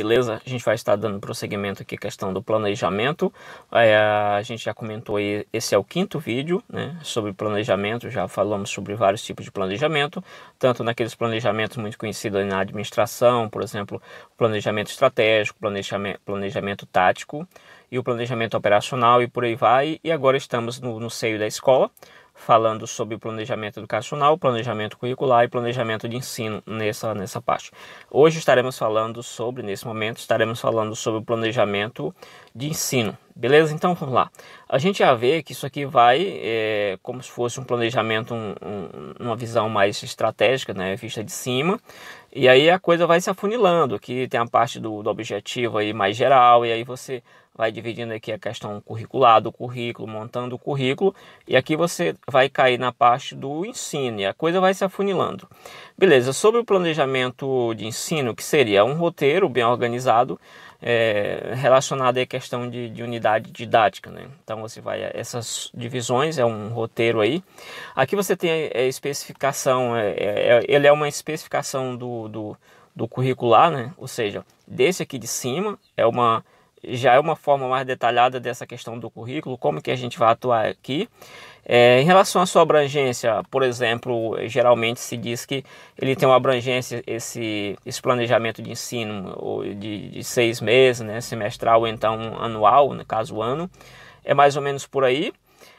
Beleza? A gente vai estar dando prosseguimento aqui questão do planejamento. É, a gente já comentou aí, esse é o quinto vídeo né, sobre planejamento. Já falamos sobre vários tipos de planejamento, tanto naqueles planejamentos muito conhecidos na administração, por exemplo, planejamento estratégico, planejamento, planejamento tático e o planejamento operacional e por aí vai. E agora estamos no, no seio da escola falando sobre planejamento educacional, planejamento curricular e planejamento de ensino nessa, nessa parte. Hoje estaremos falando sobre, nesse momento, estaremos falando sobre o planejamento de ensino. Beleza? Então vamos lá. A gente já vê que isso aqui vai é, como se fosse um planejamento, um, um, uma visão mais estratégica, né, vista de cima. E aí a coisa vai se afunilando. Aqui tem a parte do, do objetivo aí mais geral, e aí você vai dividindo aqui a questão curricular do currículo, montando o currículo, e aqui você vai cair na parte do ensino, e a coisa vai se afunilando. Beleza, sobre o planejamento de ensino, que seria um roteiro bem organizado, é, relacionado à questão de, de, unidade didática, né? Então você vai, essas divisões é um roteiro aí. Aqui você tem a, especificação, é, é, ele é uma especificação do, do, do curricular, né? Ou seja, desse aqui de cima é uma já é uma forma mais detalhada dessa questão do currículo, como que a gente vai atuar aqui. É, em relação à sua abrangência, por exemplo, geralmente se diz que ele tem uma abrangência, esse, esse planejamento de ensino de, de seis meses, né, semestral ou então anual, no caso ano, é mais ou menos por aí.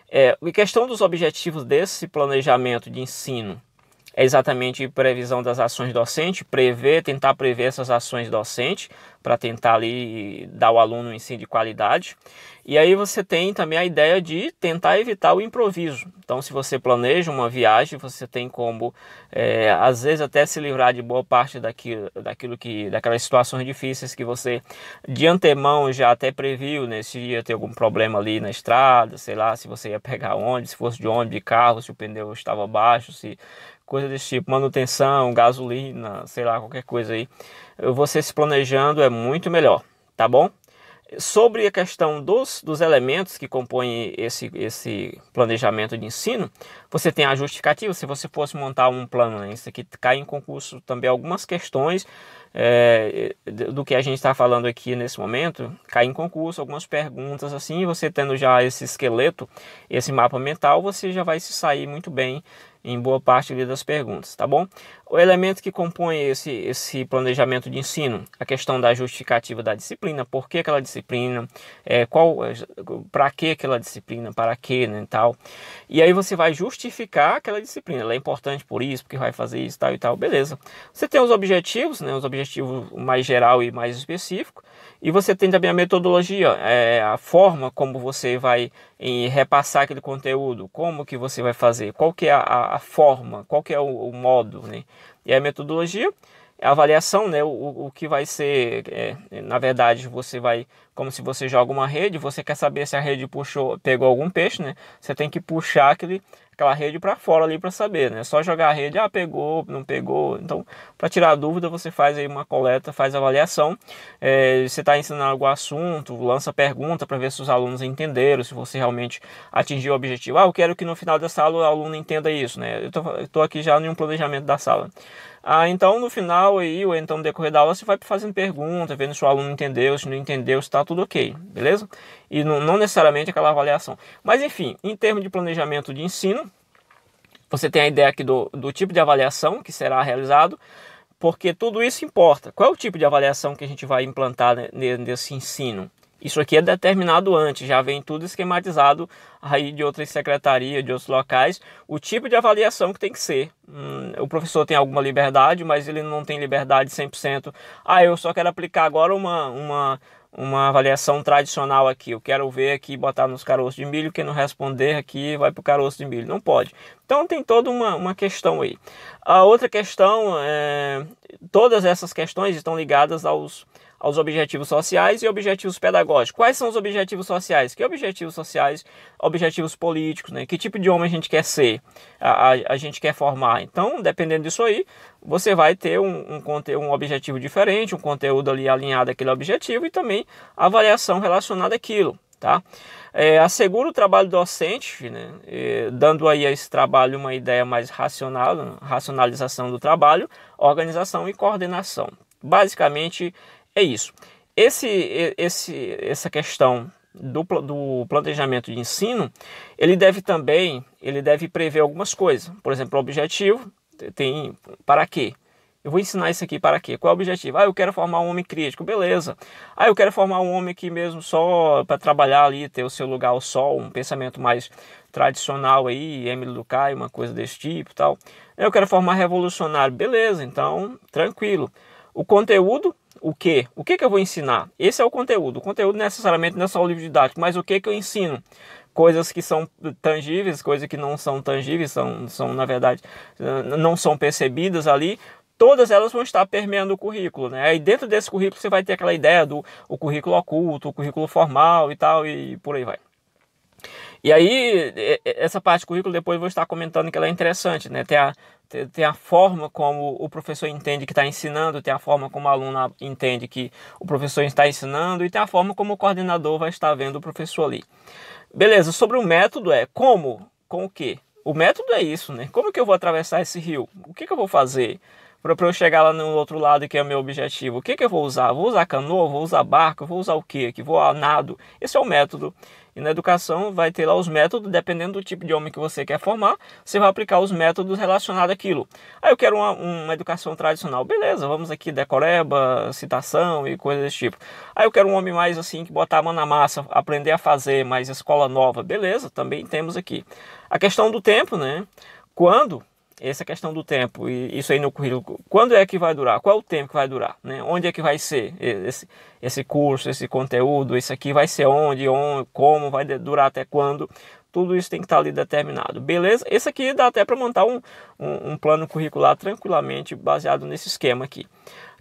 É, a questão dos objetivos desse planejamento de ensino, é exatamente previsão das ações docentes, prever, tentar prever essas ações docentes para tentar ali dar ao aluno um ensino de qualidade. E aí você tem também a ideia de tentar evitar o improviso. Então, se você planeja uma viagem, você tem como, é, às vezes, até se livrar de boa parte daquilo, daquilo que, daquelas situações difíceis que você de antemão já até previu, né? Se ia ter algum problema ali na estrada, sei lá, se você ia pegar onde, se fosse de ônibus, de carro, se o pneu estava baixo, se coisa desse tipo, manutenção, gasolina, sei lá, qualquer coisa aí. Você se planejando é muito melhor, tá bom? Sobre a questão dos, dos elementos que compõem esse, esse planejamento de ensino, você tem a justificativa. Se você fosse montar um plano, né, isso aqui cai em concurso também algumas questões é, do que a gente está falando aqui nesse momento, cai em concurso algumas perguntas assim. Você tendo já esse esqueleto, esse mapa mental, você já vai se sair muito bem em boa parte das perguntas, tá bom? O elemento que compõe esse, esse planejamento de ensino, a questão da justificativa da disciplina, por que aquela disciplina, é, qual, para que aquela disciplina, para que, né, tal. E aí você vai justificar aquela disciplina, ela é importante por isso, porque vai fazer isso, tal e tal, beleza. Você tem os objetivos, né, os objetivos mais geral e mais específico, e você tem também a metodologia, é, a forma como você vai em, repassar aquele conteúdo, como que você vai fazer, qual que é a, a forma, qual que é o, o, modo, né? E a metodologia, a avaliação, né? O, o que vai ser, é, na verdade, você vai, como se você joga uma rede, você quer saber se a rede puxou, pegou algum peixe, né? Você tem que puxar aquele, aquela rede para fora ali para saber, né? Só jogar a rede, ah, pegou, não pegou. Então, para tirar a dúvida, você faz aí uma coleta, faz avaliação. É, você está ensinando algum assunto, lança pergunta para ver se os alunos entenderam, se você realmente atingiu o objetivo. Ah, eu quero que no final dessa aula o aluno entenda isso, né? Eu estou aqui já no planejamento da sala. Ah, então no final aí, ou então no decorrer da aula, você vai fazendo pergunta, vendo se o aluno entendeu, se não entendeu, se está tudo ok, beleza? E não, não necessariamente aquela avaliação. Mas enfim, em termos de planejamento de ensino, você tem a ideia aqui do, do tipo de avaliação que será realizado, porque tudo isso importa. Qual é o tipo de avaliação que a gente vai implantar nesse ensino? Isso aqui é determinado antes, já vem tudo esquematizado aí de outras secretarias, de outros locais, o tipo de avaliação que tem que ser. Hum, o professor tem alguma liberdade, mas ele não tem liberdade 100%. Ah, eu só quero aplicar agora uma, uma, uma avaliação tradicional aqui. Eu quero ver aqui, botar nos caroços de milho, quem não responder aqui vai para o caroço de milho. Não pode. Então tem toda uma, uma questão aí. A outra questão, é, todas essas questões estão ligadas aos aos objetivos sociais e objetivos pedagógicos. Quais são os objetivos sociais? Que objetivos sociais? Objetivos políticos, né? Que tipo de homem a gente quer ser? A, a, a gente quer formar. Então, dependendo disso aí, você vai ter um, um, um objetivo diferente, um conteúdo ali alinhado àquele objetivo e também avaliação relacionada àquilo, tá? É, assegura o trabalho docente, né, dando aí a esse trabalho uma ideia mais racional, racionalização do trabalho, organização e coordenação. Basicamente, é isso. Esse, esse, essa questão do, do planejamento de ensino, ele deve também, ele deve prever algumas coisas. Por exemplo, o objetivo tem para quê? Eu vou ensinar isso aqui para quê? Qual é o objetivo? Ah, eu quero formar um homem crítico, beleza. Ah, eu quero formar um homem que mesmo só para trabalhar ali, ter o seu lugar ao sol, um pensamento mais tradicional aí, Emílio Durkheim, uma coisa desse tipo tal. Eu quero formar revolucionário, beleza, então tranquilo. O conteúdo, o que? O que, que eu vou ensinar? Esse é o conteúdo. O conteúdo necessariamente não é só o livro didático, mas o que, que eu ensino? Coisas que são tangíveis, coisas que não são tangíveis, são, são na verdade, não são percebidas ali, todas elas vão estar permeando o currículo, né? Aí dentro desse currículo você vai ter aquela ideia do o currículo oculto, o currículo formal e tal, e por aí vai. E aí, essa parte do currículo depois eu vou estar comentando que ela é interessante, né? Tem a, tem a forma como o professor entende que está ensinando, tem a forma como o aluno entende que o professor está ensinando e tem a forma como o coordenador vai estar vendo o professor ali. Beleza, sobre o método é como, com o que? O método é isso, né? Como que eu vou atravessar esse rio? O que, que eu vou fazer? para eu chegar lá no outro lado que é o meu objetivo. O que, que eu vou usar? Vou usar canoa, vou usar barco, vou usar o que? Que vou a nado. Esse é o método. E na educação vai ter lá os métodos, dependendo do tipo de homem que você quer formar, você vai aplicar os métodos relacionados àquilo. Aí ah, eu quero uma, uma educação tradicional, beleza, vamos aqui decoreba, citação e coisas desse tipo. Aí ah, eu quero um homem mais assim, que botar a mão na massa, aprender a fazer, mais escola nova, beleza, também temos aqui. A questão do tempo, né? Quando essa questão do tempo e isso aí no currículo, quando é que vai durar? Qual é o tempo que vai durar? Né? Onde é que vai ser esse, esse curso, esse conteúdo? Isso aqui vai ser onde, onde, como, vai durar até quando? Tudo isso tem que estar ali determinado. Beleza? Esse aqui dá até para montar um, um, um plano curricular tranquilamente baseado nesse esquema aqui.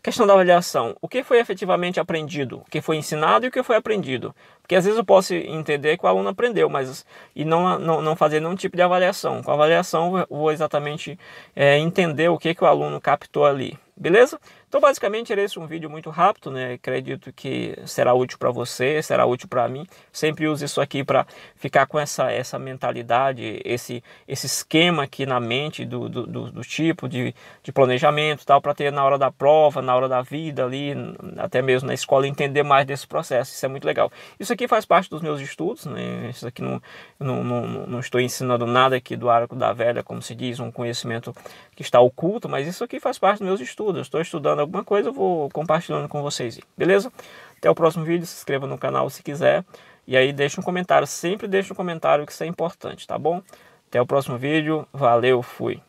Questão da avaliação. O que foi efetivamente aprendido? O que foi ensinado e o que foi aprendido? Porque às vezes eu posso entender que o aluno aprendeu, mas e não, não, não fazer nenhum tipo de avaliação. Com a avaliação eu vou exatamente é, entender o que, que o aluno captou ali. Beleza? Então, basicamente, era esse um vídeo muito rápido, né? Acredito que será útil para você, será útil para mim. Sempre use isso aqui para ficar com essa, essa mentalidade, esse, esse esquema aqui na mente do, do, do, do tipo de, de planejamento, tal, para ter na hora da prova, na hora da vida ali, até mesmo na escola, entender mais desse processo. Isso é muito legal. Isso aqui faz parte dos meus estudos, né? Isso aqui não, não, não, não estou ensinando nada aqui do arco da velha, como se diz, um conhecimento que está oculto, mas isso aqui faz parte dos meus estudos. estou estudando alguma coisa, eu vou compartilhando com vocês, beleza? Até o próximo vídeo, se inscreva no canal se quiser. E aí deixa um comentário, sempre deixa um comentário que isso é importante, tá bom? Até o próximo vídeo, valeu, fui!